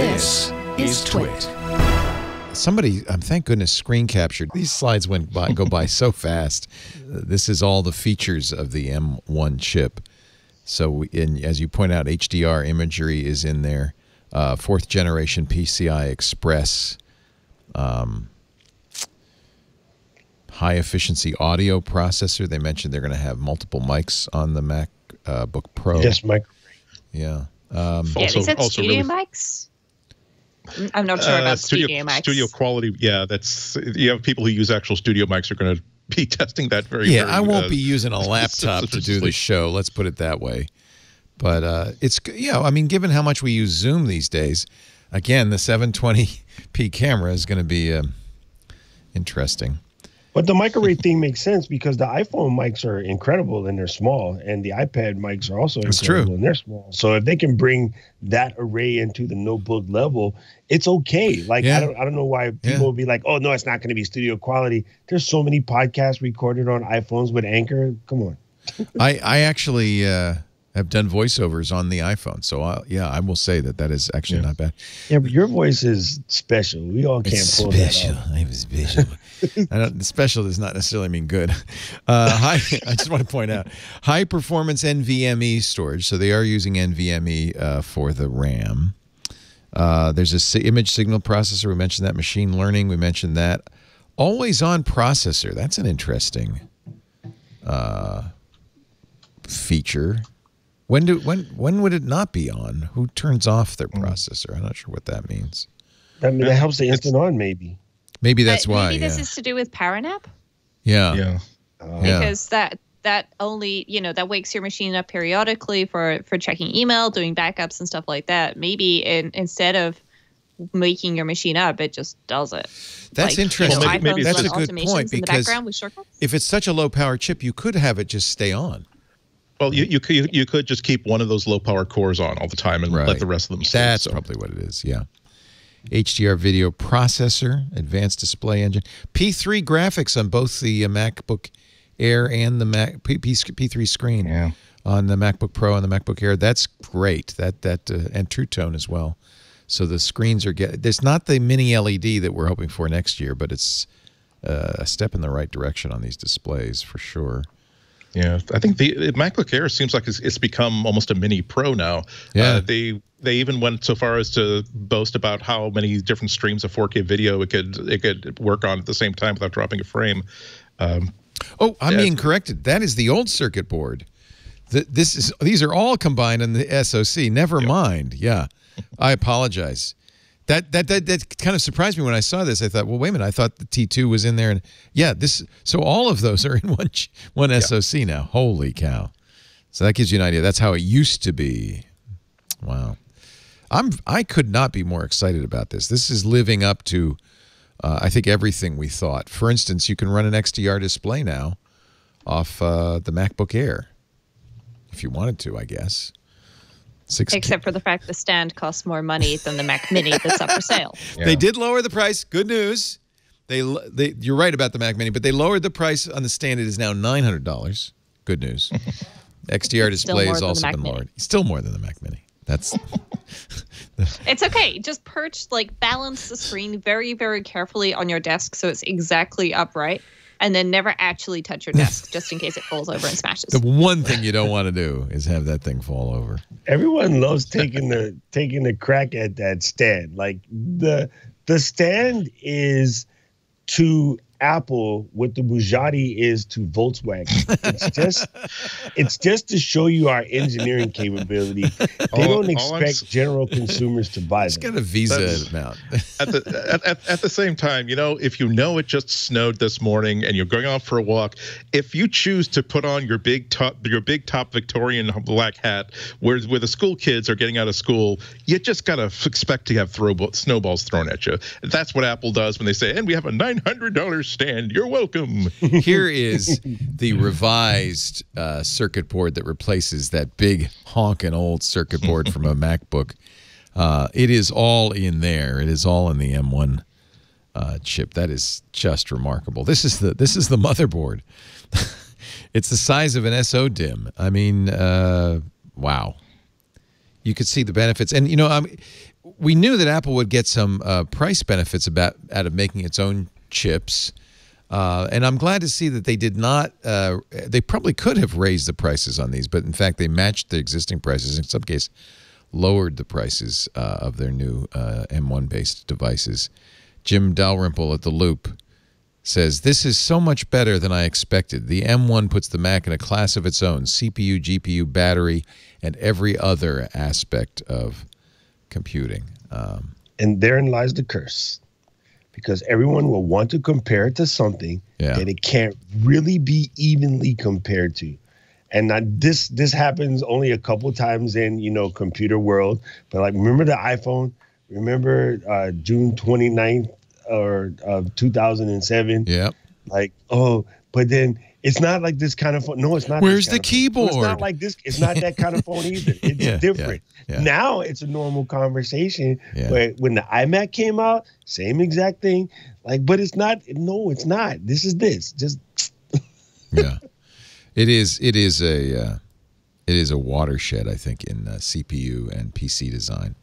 This is TWiT. Somebody, um, thank goodness, screen captured. These slides went by, go by so fast. Uh, this is all the features of the M1 chip. So, in, as you point out, HDR imagery is in there. Uh, fourth generation PCI Express. Um, high efficiency audio processor. They mentioned they're going to have multiple mics on the MacBook uh, Pro. Yes, Mike. Yeah. Um, yeah, Also- they said also studio really- mics. I'm not sure Uh, about studio, mics. Studio quality, yeah. That's you have people who use actual studio mics are going to be testing that very. yeah, very, I won't uh, be using a laptop to do the show. Let's put it that way. But uh, it's you know, I mean, given how much we use Zoom these days, again, the 720p camera is going to be um, interesting. But the microwave thing makes sense because the iPhone mics are incredible and they're small, and the iPad mics are also That's incredible true. and they're small. So if they can bring that array into the notebook level, it's okay. Like Yeah. I don't, I don't know why people Yeah. will be like, "Oh no, it's not going to be studio quality." There's so many podcasts recorded on iPhones with Anchor. Come on. I I actually uh, have done voiceovers on the iPhone, so I, yeah, I will say that that is actually not bad. Yeah, but your voice is special. We all can't It's pull special. that off. I'm special. I don't, special does not necessarily mean good. Uh, high, I just want to point out high performance NVMe E storage. So they are using NVMe uh, for the RAM. Uh, there's a si- image signal processor. We mentioned that. Machine learning. We mentioned that. Always on processor. That's an interesting uh, feature. When do when when would it not be on? Who turns off their mm. processor? I'm not sure what that means. I mean, that helps the instant on, maybe. Maybe that's But why. Maybe this yeah. is to do with PowerNap yeah. Yeah. Oh. Yeah. because that that only you know that wakes your machine up periodically for for checking email, doing backups and stuff like that. Maybe in, instead of making your machine up, it just does it. That's Like, interesting. You know, Well, maybe- maybe iPhones it's run That's a good automations point in the because background with shortcuts. if it's such a low power chip, you could have it just stay on. Well, you, you could you, you could just keep one of those low power cores on all the time and Right. let the rest of them. sleep, That's so. probably what it is. Yeah. HDR video processor, advanced display engine, P3 graphics on both the uh, MacBook Air and the Mac P, P, P3 screen Yeah. on the MacBook Pro and the MacBook Air. That's great. That that uh, and True Tone as well. So the screens are get. It's not the mini LED that we're hoping for next year, but it's uh, a step in the right direction on these displays for sure. Yeah, I think the the MacBook Air seems like it's, it's become almost a mini Pro now. Yeah. Uh, they they even went so far as to boast about how many different streams of 4K video it could it could work on at the same time without dropping a frame. Um, Oh, I'm being corrected. That is the old circuit board. Th- This is these are all combined in the SoC. Never mind. Yeah, I apologize. That, that that that kind of surprised me when I saw this. I thought, well, wait a minute. I thought the T2 was in there, and yeah, this. So all of those are in one one SoC now. Holy cow! So that gives you an idea. That's how it used to be. Wow. I'm I could not be more excited about this. This is living up to uh, I think everything we thought. For instance, you can run an XDR display now off uh, the MacBook Air if you wanted to, I guess. Six Except for the fact the stand costs more money than the Mac Mini that's up for sale. They did lower the price. Good news. They, they you're right about the Mac Mini, but they lowered the price on the stand. It is now nine hundred dollars. Good news. XDR display has also Mac been Mini. lowered. Still more than the Mac Mini. That's It's okay. Just perch, like balance the screen very, very carefully on your desk so it's exactly upright, and then never actually touch your desk just in case it falls over and smashes. the one thing you don't want to do is have that thing fall over. Everyone loves taking the taking the crack at that stand. Like the the stand is to Apple what the Bugatti is to Volkswagen. It's just it's just to show you our engineering capability. They All- don't expect general consumers to buy It's them. got a Visa That's- amount. at the at, at, at the same time, you know, if you know it just snowed this morning and you're going out for a walk, if you choose to put on your big top your big top Victorian black hat, where where the school kids are getting out of school, you just gotta expect to have throw snowballs thrown at you. That's what Apple does when they say, "And we have a nine hundred dollars stand. You're welcome." Here is the revised uh, circuit board that replaces that big honking old circuit board from a MacBook. Uh, it is all in there. It is all in the M1 uh, chip. That is just remarkable. This is the this is the motherboard. it's the size of an SO DIMM. I mean, uh, wow. You could see the benefits, and you know, I mean, we knew that Apple would get some uh, price benefits about out of making its own chips. Uh, and I'm glad to see that they did not. Uh, they probably could have raised the prices on these, but in fact, they matched the existing prices. In some case, lowered the prices uh, of their new uh, M1 based devices. Jim Dalrymple at the Loop says this is so much better than I expected. The M1 puts the Mac in a class of its own: CPU, GPU, battery, and every other aspect of computing. Um, and therein lies the curse because everyone will want to compare it to something Yeah. that it can't really be evenly compared to and now this this happens only a couple times in you know computer world but like remember the iphone remember uh june 29th or of 2007 yeah. like oh but then it's not like this kind of phone no it's not Where's the keyboard? Well, it's not like this it's not that kind of phone either it's Yeah, yeah, different yeah. now it's a normal conversation Yeah. but when the imac came out same exact thing like but it's not no it's not this is this just yeah, it is. It is a. Uh, it is a watershed, I think, in uh, CPU and PC design.